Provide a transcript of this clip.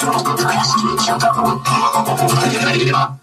すごく悔しい記憶が残っているので、できれば、